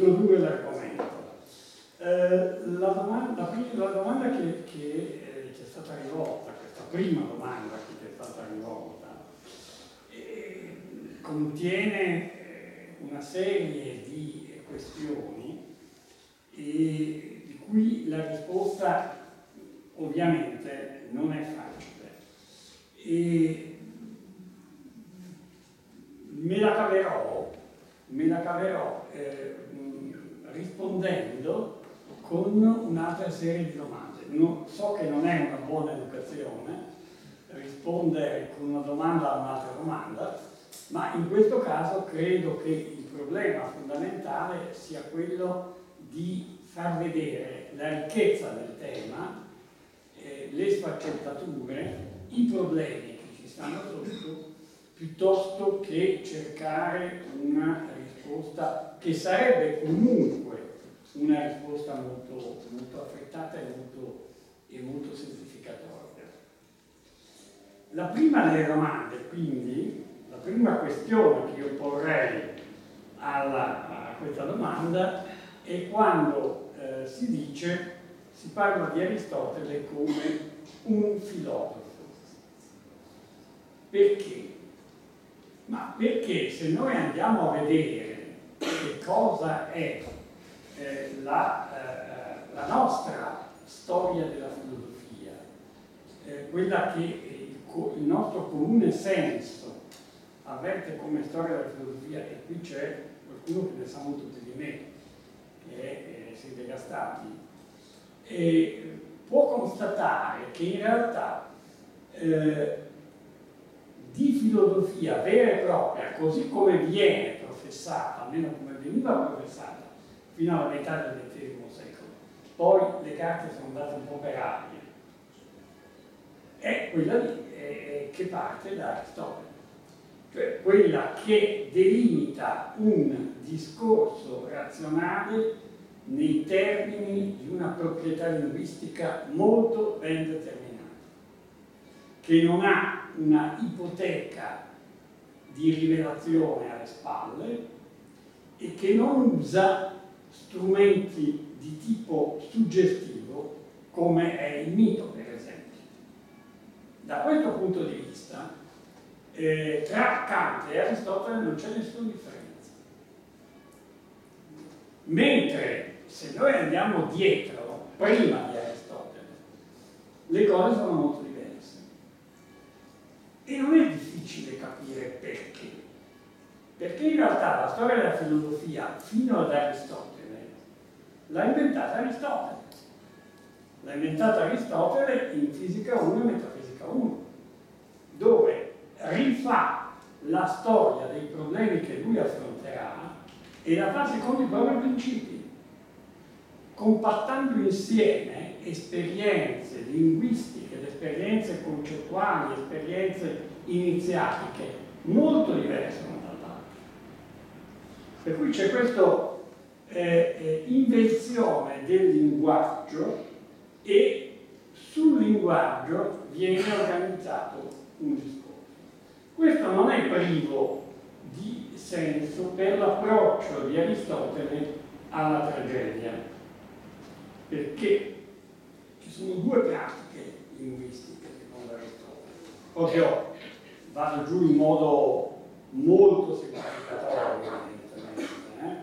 introdurre l'argomento. Eh, la, domanda, la, domanda che, che eh, ci è stata rivolta, questa prima domanda che ci è stata rivolta, eh, contiene una serie di questioni di cui la risposta ovviamente non è facile. E me la caverò, me la caverò eh, rispondendo con un'altra serie di domande. No, so che non è una buona educazione rispondere con una domanda a un'altra domanda, ma in questo caso credo che il problema fondamentale sia quello di far vedere la ricchezza del tema, eh, le sfaccettature, i problemi che ci stanno sotto, piuttosto che cercare una risposta che sarebbe comunque una risposta molto, molto affrettata e molto, e molto semplificatoria. La prima delle domande, quindi, la prima questione che io porrei alla, a questa domanda è quando eh, si dice, si parla di Aristotele come un filosofo. Perché? Ma perché se noi andiamo a vedere che cosa è eh, la, eh, la, nostra storia della filosofia, eh, quella che il, il nostro comune senso avverte come storia della filosofia, e qui c'è qualcuno che ne sa molto più di me, che è eh, Silvia Gastati, può constatare che in realtà eh, di filosofia vera e propria, così come viene professata, almeno come veniva professata fino alla metà del XX secolo, poi le carte sono andate un po' per aria, è quella lì eh, che parte da Aristotele. Cioè quella che delimita un discorso razionale nei termini di una proprietà linguistica molto ben determinata, che non ha una ipoteca di rivelazione alle spalle e che non usa strumenti di tipo suggestivo come è il mito, per esempio. Da questo punto di vista, eh, tra Kant e Aristotele non c'è nessuna differenza. Mentre se noi andiamo dietro, prima di Aristotele, le cose sono molto diverse. E non è difficile capire perché. Perché in realtà la storia della filosofia fino ad Aristotele l'ha inventata Aristotele. L'ha inventata Aristotele in fisica 1 e metafisica 1, dove rifà la storia dei problemi che lui affronterà e la fa secondo i propri principi, compattando insieme esperienze linguistiche, esperienze concettuali, esperienze iniziatiche molto diverse una dall'altra. Per cui c'è questa eh, eh, invenzione del linguaggio e sul linguaggio viene organizzato un discorso. Questo non è privo di senso per l'approccio di Aristotele alla tragedia, perché ci sono due pratiche linguistiche secondo Aristotele. Proprio vado giù in modo molto semplificatorio, eh?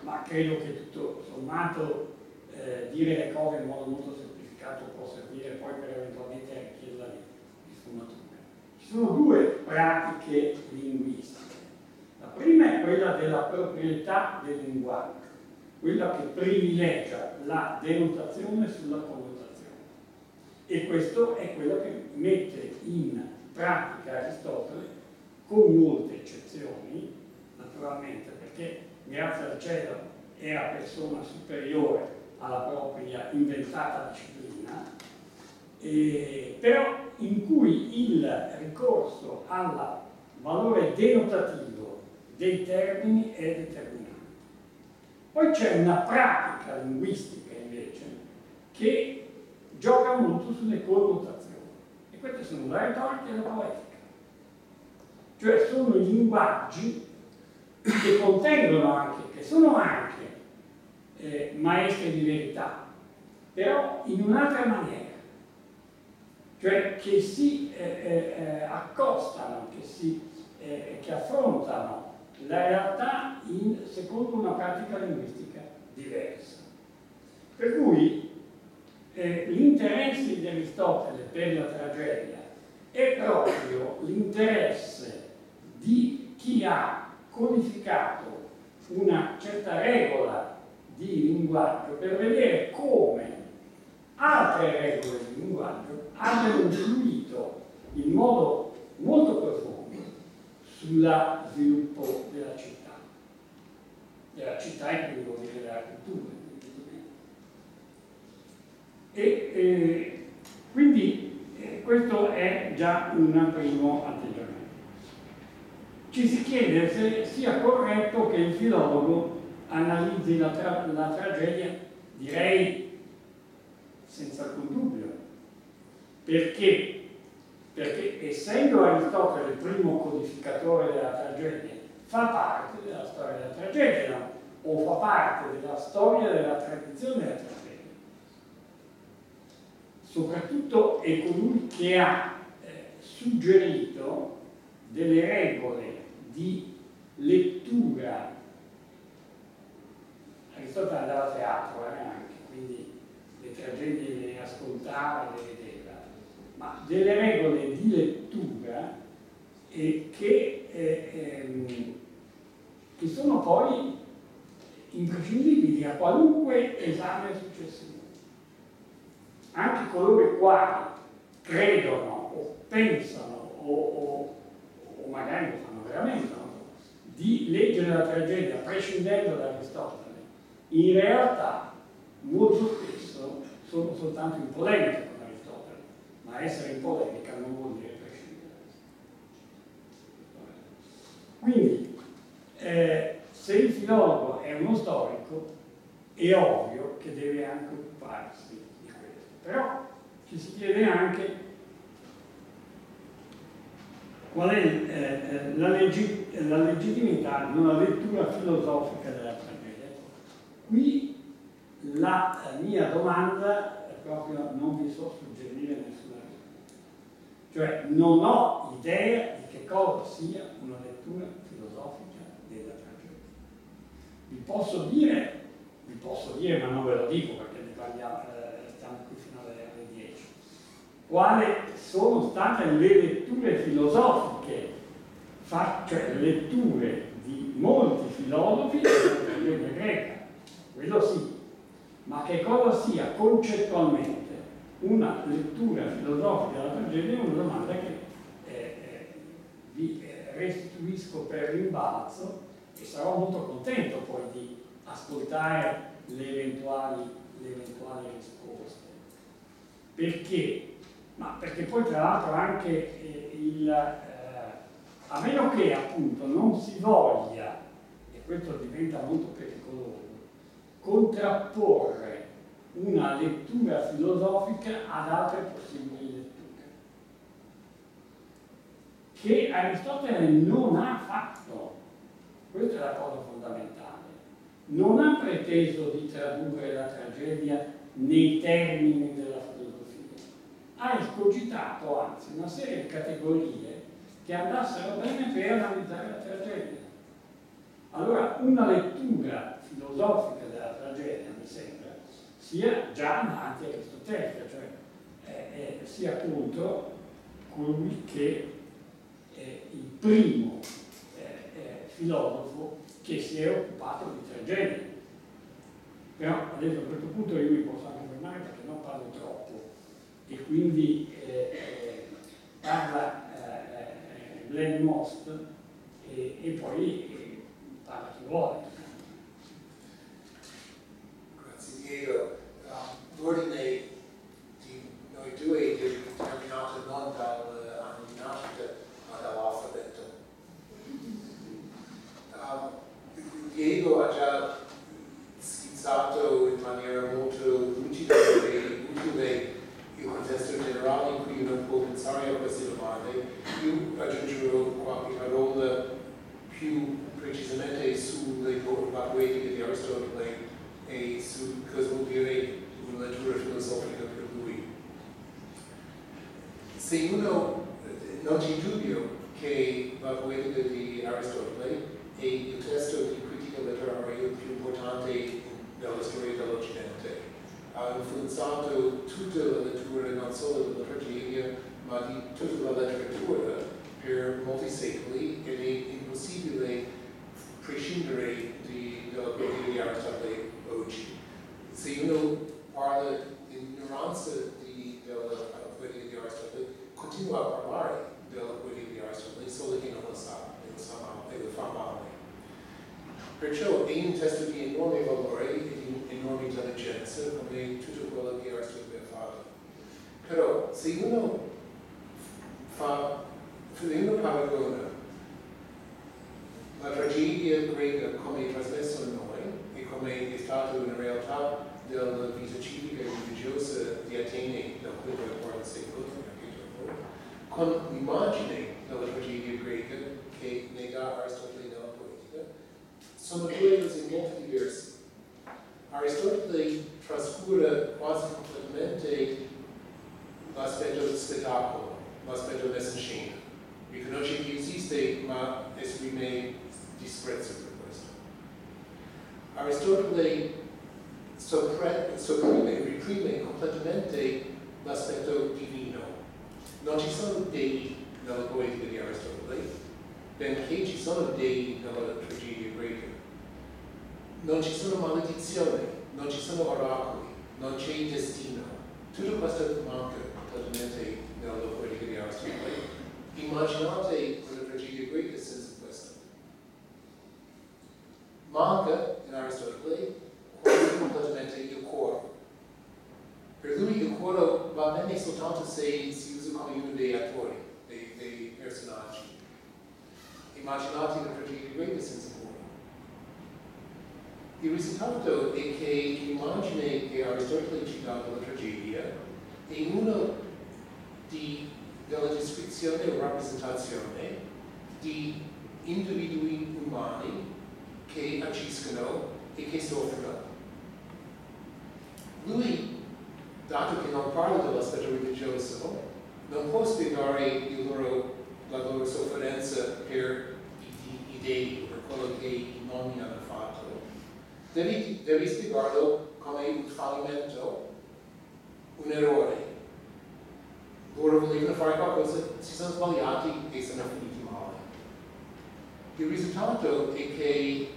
ma credo che tutto sommato eh, dire le cose in modo molto semplificato può servire poi per eventualmente arricchirla di, di sfumatura. Ci sono due pratiche linguistiche. La prima è quella della proprietà del linguaggio, quella che privilegia la denotazione sulla connotazione. E questo è quello che mette in pratica Aristotele, con molte eccezioni, naturalmente, perché grazie al cielo era persona superiore alla propria inventata disciplina, eh, però in cui il ricorso al valore denotativo dei termini è determinante. Poi c'è una pratica linguistica invece che gioca molto sulle connotazioni. Queste sono la retorica e la poetica. Cioè sono i linguaggi che contengono anche, che sono anche eh, maestri di verità, però in un'altra maniera, cioè che si eh, eh, eh accostano, che, si, eh, che affrontano la realtà in, secondo una pratica linguistica diversa. Per cui eh, l'interesse di Aristotele per la tragedia è proprio l'interesse di chi ha codificato una certa regola di linguaggio per vedere come altre regole di linguaggio abbiano influito in modo molto profondo sul sviluppo della città, della città e quindi vuol dire della cultura. E eh, quindi eh, questo è già un primo atteggiamento. Ci si chiede se sia corretto che il filologo analizzi la, tra la tragedia, direi senza alcun dubbio, perché perché essendo Aristotele il primo codificatore della tragedia, fa parte della storia della tragedia o fa parte della storia della tradizione della tragedia. Soprattutto è colui che ha eh, suggerito delle regole di lettura. Aristotele andava a teatro eh, anche, quindi le tragedie le ascoltava, le vedeva ma delle regole di lettura eh, che, eh, ehm, che sono poi imprescindibili a qualunque esame successivo. Anche coloro i quali credono o pensano o, o, o magari lo fanno veramente di leggere la tragedia prescindendo da Aristotele, in realtà molto spesso sono soltanto in polemica ma essere in polemica non vuol dire prescindere. Quindi, eh, se il filologo è uno storico, è ovvio che deve anche occuparsi. Però ci si chiede anche qual è eh, eh la, leggi la, legittimità di una lettura filosofica della tragedia. Qui la mia domanda è proprio non vi so suggerire nessuno cioè non ho idea di che cosa sia una lettura filosofica della tragedia. Vi posso dire, vi posso dire, ma non ve lo dico perché ne parliamo, eh, stiamo qui fino alle 10, quali sono state le letture filosofiche, cioè le letture di molti filosofi della tragedia greca, quello sì, ma che cosa sia concettualmente una lettura filosofica della tragedia è una domanda che eh, eh, vi eh, restituisco per rimbalzo e sarò molto contento poi di ascoltare le eventuali, le eventuali risposte. Perché? Ma perché poi tra l'altro anche eh, il, eh, a meno che appunto non si voglia, e questo diventa molto pericoloso, contrapporre una lettura filosofica ad altre possibili letture, che Aristotele non ha fatto. Questa è la cosa fondamentale. Non ha preteso di tradurre la tragedia nei termini della. Ha escogitato anzi una serie di categorie che andassero bene per analizzare la tragedia. Allora, una lettura filosofica della tragedia, mi sembra, sia già anti-aristotelica, cioè eh, eh, sia contro colui che è il primo eh, eh, filosofo che si è occupato di tragedia. Però adesso a questo punto io mi posso anche fermare perché non parlo troppo e quindi eh, eh, parla Glenn Most e, e poi parla chi vuole. Grazie Diego l'ordine di noi due è determinato non dall'anno di nascita ma dall'alfabeto. Um, Diego ha già Perciò è un testo di enorme valore e di enorme intelligenza, come tutto quello che Aristotele ha fatto. Però se uno fa, se paragona la tragedia greca come è trasmessa a noi e come è stato in realtà della vita civica e religiosa di Atene nel quinto e quarto secolo, con l'immagine della tragedia greca che ne Aristotele sono due cose molto diverse. Aristotele trascura quasi completamente l'aspetto spettacolo, l'aspetto in scena. Riconosce che esiste, ma esprime disprezzo per questo. Aristotele sopprime, reprime completamente l'aspetto divino. Non ci sono dei nella poetica di Aristotele, benché ci sono dei nella tragedia greca. Non ci sono maledizioni, non ci sono oracoli, non c'è destino. Tutto questo manca completamente nella poetica di Aristotele. Immaginate una tragedia greca senza questo. Manca in Aristotele completamente il coro. Per lui il coro va bene soltanto se si usa come uno dei attori, dei, dei personaggi. Immaginate una tragedia greca senza Il risultato è che l'immagine che ci dà della tragedia è uno di, della descrizione o rappresentazione di individui umani che agiscono e che soffrono. Lui, dato che non parla dell'aspetto religioso, non può spiegare loro, la loro sofferenza per i, i dei, per quello che i nonni hanno fatto. Devi, spiegarlo come un fallimento, un errore. Loro volevano fare qualcosa, si sono sbagliati e sono finiti male. Il risultato è che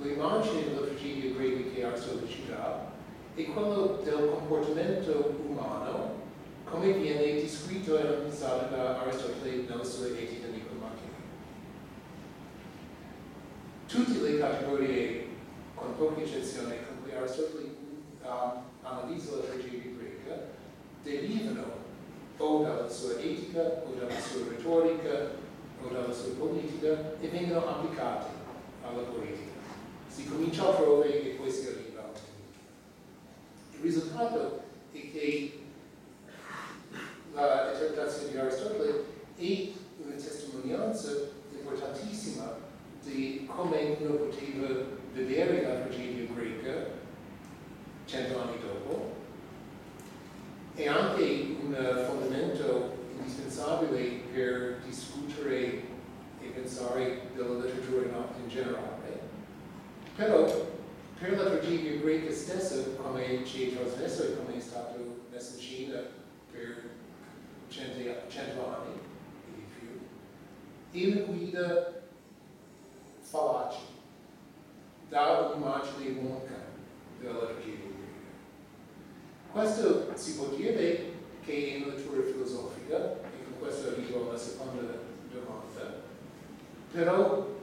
l'immagine della tragedia greca che ci dà è quello del comportamento umano come viene descritto e analizzato da Aristotele nella sua etica nicomachia. Tutte le categorie, con poche eccezioni, con cui Aristotele um, analizza la tragedia greca, derivano o dalla sua etica, o dalla sua retorica, o dalla sua politica, e vengono applicate alla poetica. Si comincia altrove e poi si arriva a Il risultato è che l'interpretazione di Aristotele è una testimonianza importantissima di come uno poteva vedere la tragedia greca cento anni dopo e anche un fondamento indispensabile per discutere e pensare della letteratura in generale. Però per la tragedia greca stessa, come ci è trasmesso e come è stato messo in scena per cento, cento anni e di più, è una guida fallace, dà un'immagine unica della tragedia greca. Questo si può dire che è una lettura filosofica, e con questo arrivo alla seconda domanda, però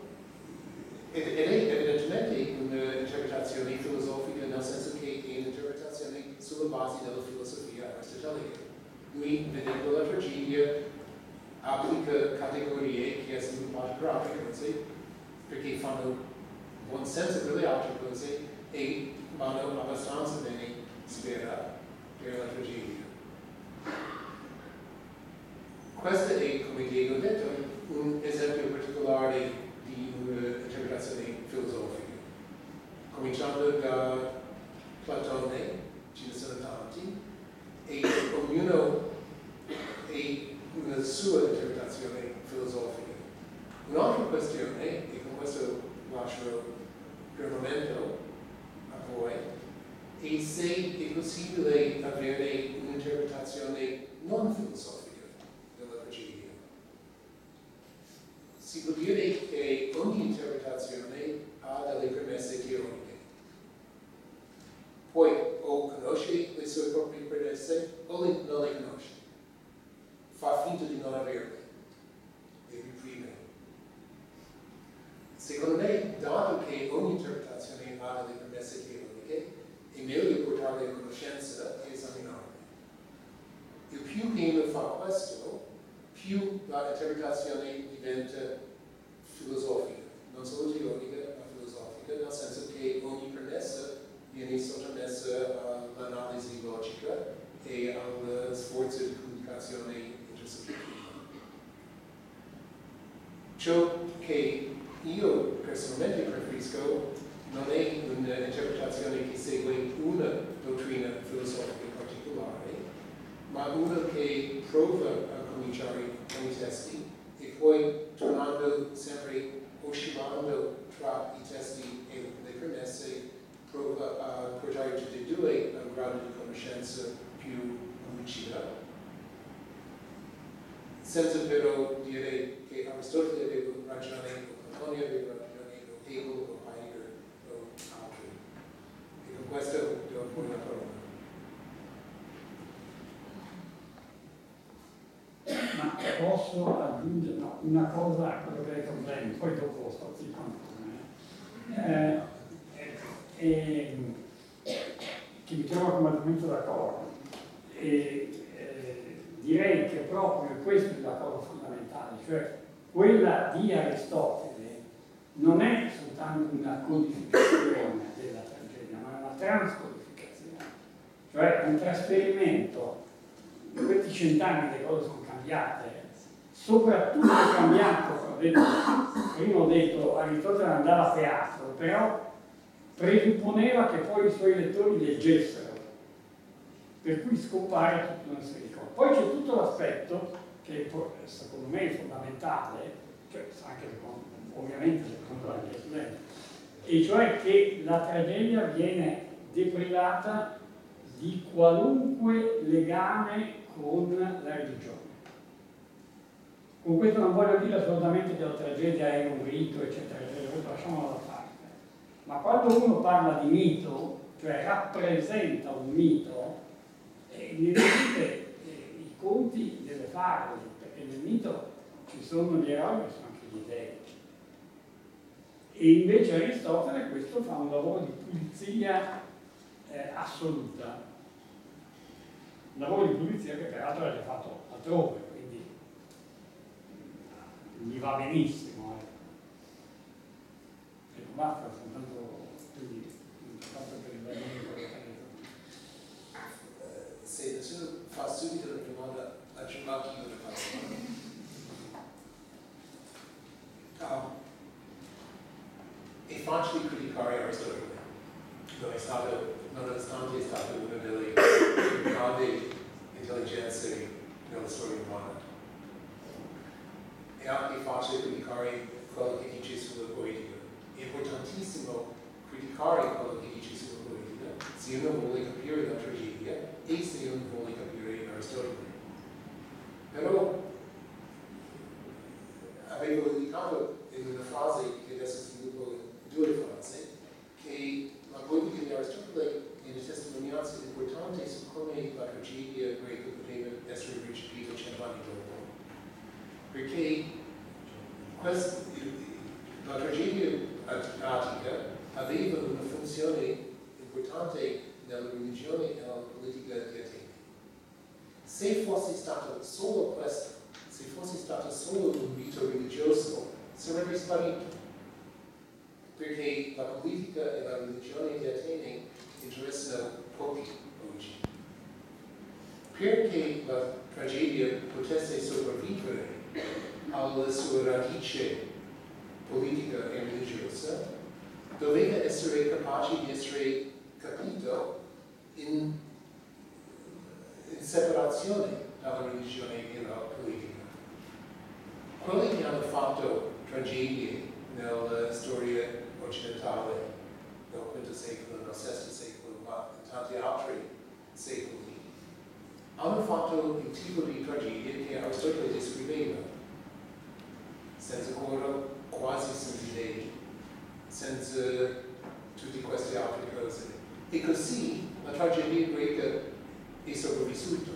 ed è evidentemente un'interpretazione filosofica nel senso che è base della filosofia aristotelica. Lui, vedendo la tragedia, applica categorie che ha sviluppato cose, perché fanno buon senso per le altre cose e vanno abbastanza bene, spera, per la tragedia. Questo è, come Diego ha detto, un esempio particolare di un'interpretazione filosofica. Cominciando da Platone, direzione Tanti e ognuno ha una sua interpretazione filosofica. Un'altra questione, e con questo lascio per il momento a voi, è se è possibile avere un'interpretazione non filosofica della tragedia. Si può dire che ogni interpretazione ha delle premesse teoriche sue proprie premesse o le, non le conosce. Fa finta di non averle e riprime. Secondo me, dato che ogni interpretazione ha delle premesse teoriche, è meglio portarle a conoscenza e esaminarle. Il più che uno fa questo, più l'interpretazione diventa filosofica, non solo teorica, ma filosofica, nel senso che ogni premessa viene sottomessa all'analisi logica e allo sforzo di comunicazione intersoggettiva. Ciò che io personalmente preferisco non è un'interpretazione che segue una dottrina filosofica particolare, ma una che prova a cominciare con i testi e poi tornando sempre i testi e le premesse prova a portare e due a un grado di conoscenza più lucida, senza però dire che Aristotele aveva ragione o Platone aveva ragione o Hegel o Heidegger o altri. E con questo do poi la parola. Ma posso aggiungere una cosa a quello che hai detto prima, poi dopo sto zittando. Eh, eh, che mi trovo completamente d'accordo. E, eh, direi che proprio questo è la cosa fondamentale, cioè quella di Aristotele non è soltanto una codificazione della tragedia, ma una transcodificazione, cioè un trasferimento. In questi cent'anni le cose sono cambiate, soprattutto è cambiato, detto, prima ho detto Aristotele andava a teatro, però presupponeva che poi i suoi lettori leggessero, per cui scompare tutta una serie di cose. Poi c'è tutto l'aspetto che secondo me è fondamentale, cioè anche secondo, ovviamente secondo la mia studente, e cioè che la tragedia viene deprivata di qualunque legame con la religione. Con questo non voglio dire assolutamente che la tragedia è un rito, eccetera, eccetera, questo lasciamolo da parte. Ma quando uno parla di mito, cioè rappresenta un mito, eh, evidentemente eh, i conti deve farli, perché nel mito ci sono gli eroi ma sono anche gli dei. E invece Aristotele questo fa un lavoro di pulizia eh, assoluta, un lavoro di pulizia che peraltro è fatto altrove, gli va benissimo. Eh. Ecco, basta soltanto quindi fatto per il bambino che Se nessuno fa subito la domanda, aggiungo anche io le parole. Um, è facile criticare Aristotele, non è stato, nonostante è stato una delle più grandi intelligenze nella storia umana. È anche facile criticare quello che dice sulla poetica. È importantissimo che dice sulla poetica se uno vuole capire la tragedia e se uno vuole capire Aristotele. Però avevo indicato in una frase che adesso sviluppo in due frasi che la poetica di Aristotele è una testimonianza importante su come la tragedia greca poteva essere recepita cent'anni dopo. Perché quest, la tragedia attica aveva una funzione importante nella religione e nella politica di Atene. Se fosse stato solo questo, se fosse stato solo un rito religioso, sarebbe sparito. Perché la politica e la religione di Atene interessano pochi oggi. Perché la tragedia potesse sopravvivere alla sua radice politica e religiosa, doveva essere capace di essere capito in, in separazione dalla religione e dalla politica. Quelli che hanno fatto tragedie nella storia occidentale nel quinto secolo, nel sesto secolo, ma in tanti altri secoli, hanno fatto il tipo di tragedia che Aristotele descriveva, senza coro, quasi senza dei, senza uh, tutte queste altre cose. E così la tragedia greca è sopravvissuta.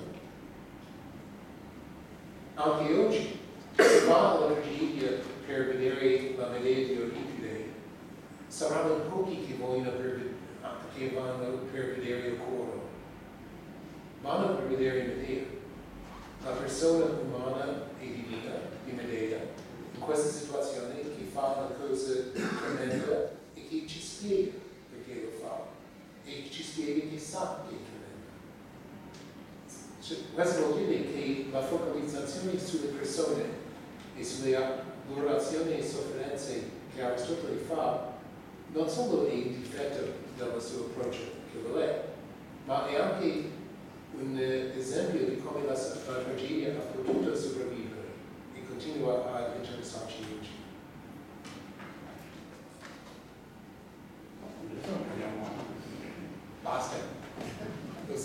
Anche oggi, se va alla tragedia per vedere la Medea di Euripide, saranno pochi che vogliono per, che vanno per vedere il coro. Vanno per vedere Medea. La persona umana e divina di Medea in questa una cosa tremenda e che ci spiega perché lo fa e ci spiega che sa che è tremendo. Cioè, questo vuol dire che la focalizzazione sulle persone e sulle loro azioni e sofferenze che Aristotele fa non solo è il difetto del suo approccio, che lo è, ma è anche un esempio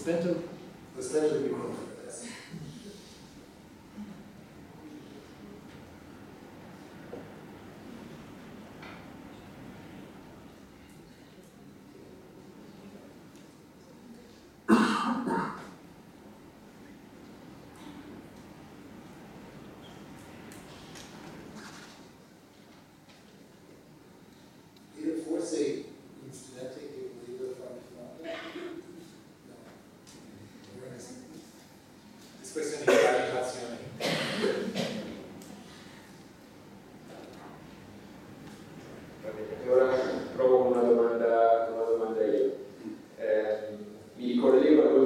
spent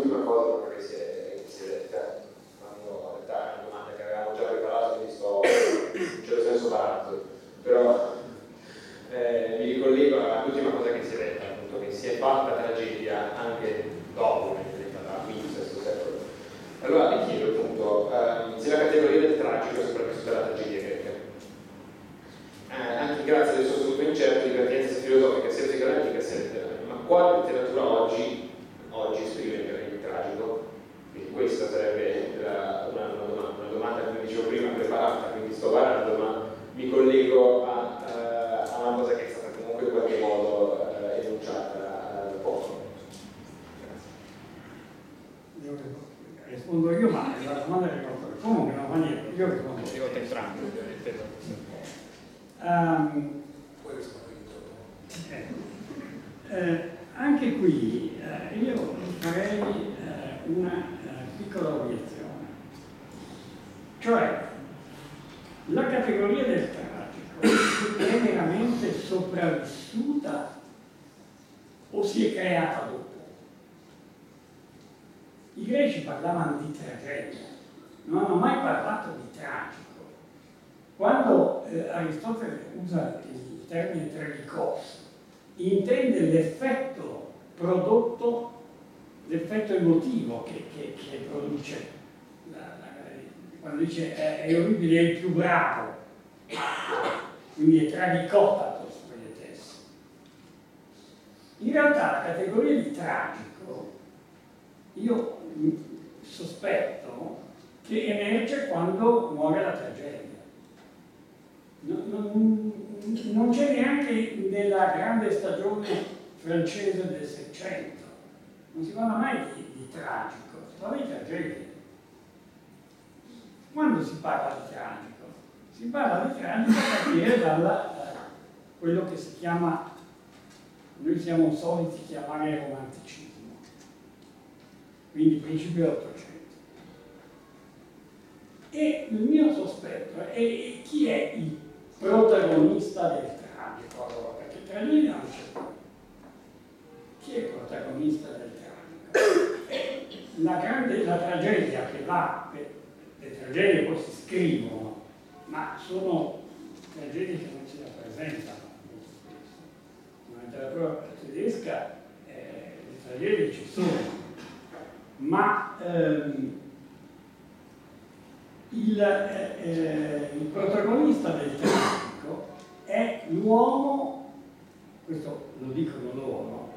all'ultima cosa perché si è, si è detta, quando ho detto una domanda che avevamo già preparato, quindi sto in un certo senso barazzo, però eh, mi ricollego all'ultima cosa che si è detta, appunto, che si è fatta tragedia anche dopo la quinta, sesto secolo. Allora mi chiedo appunto ehm, se la categoria del tragico è sopravvissuta alla tragedia greca eh, anche grazie al suo sviluppo incerto di pertinenza filosofica sia psicologica sia letteraria. Ma quale letteratura oggi, oggi esprime il tragico? Quindi questa sarebbe la- una, una domanda, una domanda, come dicevo prima, preparata, quindi sto barando, ma mi collego a, eh, a una cosa che è stata comunque in qualche modo eh, enunciata da poco. Grazie. Io rispondo io, ma la domanda è rivolta. Comunque non fa niente, io rispondo. Rivolta a entrambi, ovviamente. Ehm, Poi rispondo io dopo. Eh, eh, eh, io farei eh, una eh, piccola obiezione. Cioè, la categoria del tragico è veramente sopravvissuta o si è creata dopo? I greci parlavano di tragedia, non hanno mai parlato di tragico. Quando eh, Aristotele usa il termine tragicos, intende l'effetto prodotto, l'effetto emotivo che, che- che produce. la- la- quando dice eh, è orribile, è il più bravo, quindi è tragicopatos, vedete. In realtà la categoria di tragico, io sospetto che emerge quando muore la tragedia. Non, non- non c'è neanche nella grande stagione francese del Seicento, non si parla mai di, di tragico, si parla di tragedia. Quando si parla di tragico? Si parla di tragico a partire da quello che si chiama, noi siamo soliti chiamare romanticismo, quindi principio dell'Ottocento. E il mio sospetto è chi è il protagonista del tragico allora, perché tragedia non c'è più. Chi è protagonista del tragico? La, grande, la tragedia che va, le, tragedie poi si scrivono, ma sono tragedie che non si rappresentano. Nella letteratura tedesca eh, le tragedie ci sono, ma ehm, il, eh, il protagonista del tragico è l'uomo, questo lo dicono loro,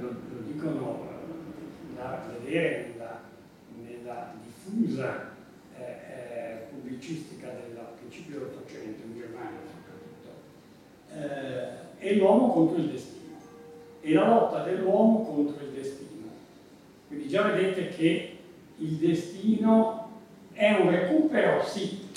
lo, lo dicono eh, da vedere nella, nella diffusa eh, eh, pubblicistica del principio dell'Ottocento, in Germania soprattutto, eh, è l'uomo contro il destino, è la lotta dell'uomo contro il destino. Quindi già vedete che il destino è un recupero, sì,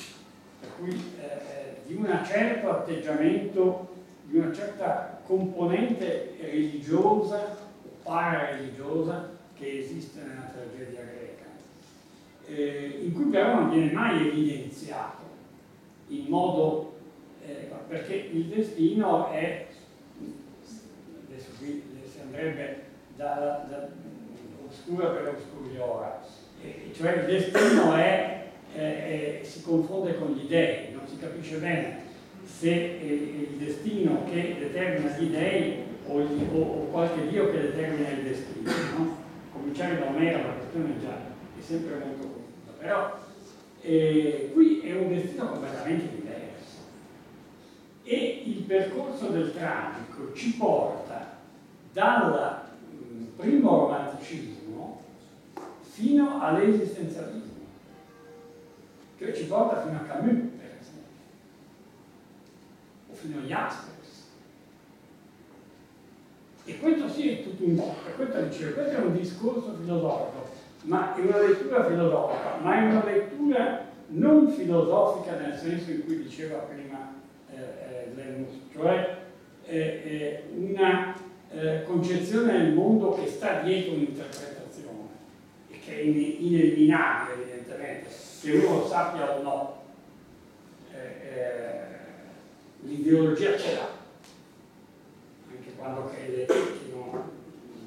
per cui eh, di un certo atteggiamento, di una certa componente religiosa o parareligiosa che esiste nella tragedia greca, eh, in cui però non viene mai evidenziato in modo, eh, perché il destino è, adesso qui si andrebbe da, da oscura per oscuriora, e, cioè il destino è, eh, si confonde con gli dei, non si capisce bene se è il destino che determina gli dei o, gli, o, o qualche dio che determina il destino. No? Cominciare da Omero la questione già è sempre molto confusa, però eh, qui è un destino completamente diverso e il percorso del tragico ci porta dal primo romanticismo fino all'esistenzialismo, che ci porta fino a Camus, per esempio, o fino a Jaspers. E questo sì è tutto un questo dicevo, questo è un discorso filosofico, ma è una lettura filosofica, ma è una lettura non filosofica nel senso in cui diceva prima eh, eh, Lenus, cioè eh, una eh, concezione del mondo che sta dietro un'interpretazione e che è ineliminabile evidentemente, che uno sappia o no. Eh, eh, l'ideologia ce l'ha, anche quando crede di non,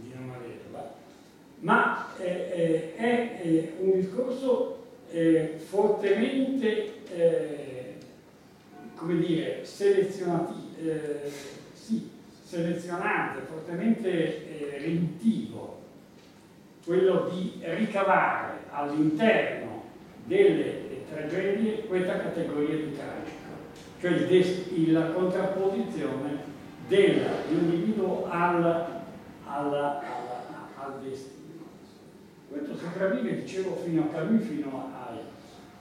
di non averla, ma eh, eh, è un discorso fortemente, come dire, selezionativo, sì, selezionante, fortemente eh, riduttivo, quello di ricavare all'interno delle tragedie questa categoria di tragico, cioè il, la contrapposizione dell'individuo al, al, al, destino. Questo sopravvive, dicevo, fino a Camus, fino a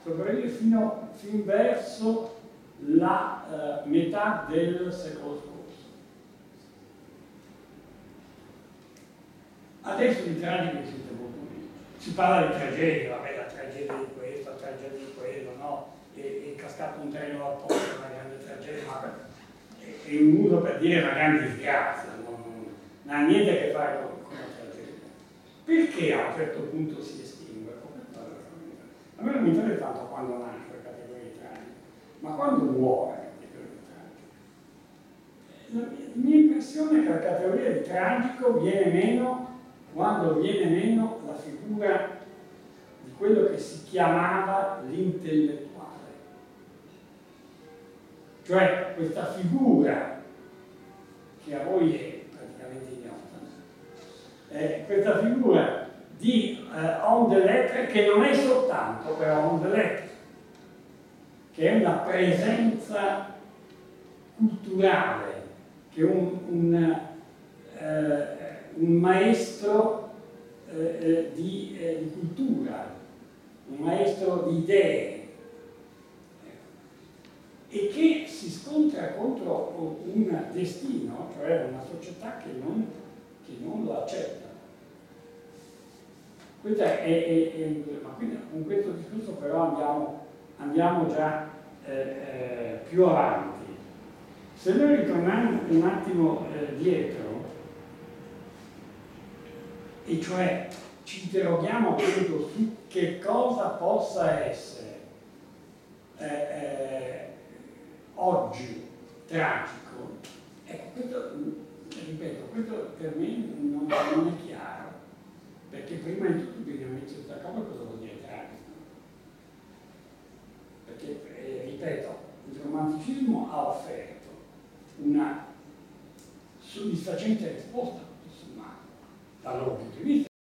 sopravvive fino, fino verso la uh, metà del secolo scorso. Adesso di tragico esiste molto meno. Si parla di tragedia, vabbè, la tragedia di questo, la tragedia di quello, no? È, è cascato un treno al posto, una grande tragedia, ma è, un uso per dire una grande disgrazia, non, non, ha niente a che fare con, con, la tragedia. Perché a un certo punto si estingue? A me non mi interessa tanto quando nasce la categoria di tragico, ma quando muore la categoria di tragico. La mia impressione è che la categoria di tragico viene meno quando viene meno la figura di quello che si chiamava l'intellettuale. Cioè questa figura che a voi è praticamente ignota, è questa figura di eh, che non è soltanto però homme de lettres, che è una presenza culturale, che un, un eh, un maestro eh, eh, di, eh, di, cultura, un maestro di idee e che si scontra contro un destino, cioè una società che non, che non lo accetta. È, è, è, ma quindi con questo discorso però andiamo, andiamo già eh, eh, più avanti. Se noi ritorniamo un attimo eh, dietro, e cioè ci interroghiamo appunto su che cosa possa essere eh, eh, oggi tragico, ecco, questo, ripeto, questo per me non, non, è chiaro, perché prima di tutto bisogna mettere da capo cosa vuol dire tragico. Perché, eh, ripeto, il romanticismo ha offerto una soddisfacente risposta, tutto sommato, da logica